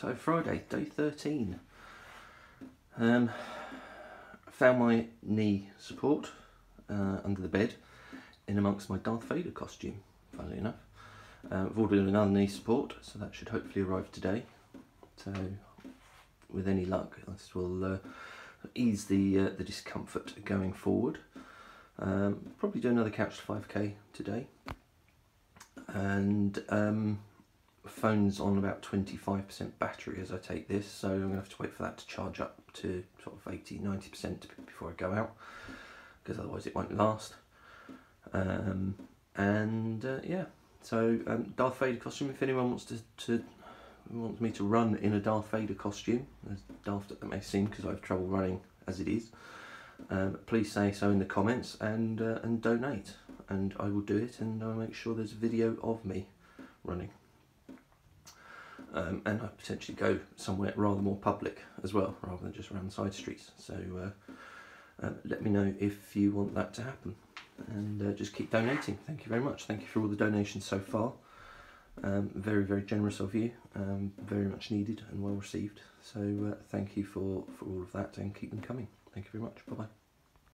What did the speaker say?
So Friday, day 13. Um, found my knee support uh, under the bed in amongst my Darth Vader costume, funnily enough. Uh, I've ordered another knee support, so that should hopefully arrive today. So, with any luck, this will uh, ease the uh, the discomfort going forward. Um, probably do another couch to 5k today. And um, phone's on about 25% battery as I take this, so I'm going to have to wait for that to charge up to sort of 80 90% before I go out, because otherwise it won't last. Um, and uh, yeah, so um, Darth Vader costume. If anyone wants to, to wants me to run in a Darth Vader costume, as daft that may seem, because I have trouble running as it is, um, please say so in the comments and uh, and donate, and I will do it, and I'll make sure there's a video of me running. Um, and I potentially go somewhere rather more public as well, rather than just around side streets. So uh, uh, let me know if you want that to happen, and uh, just keep donating. Thank you very much. Thank you for all the donations so far. Um, very very generous of you. Um, very much needed and well received. So uh, thank you for for all of that, and keep them coming. Thank you very much. Bye bye.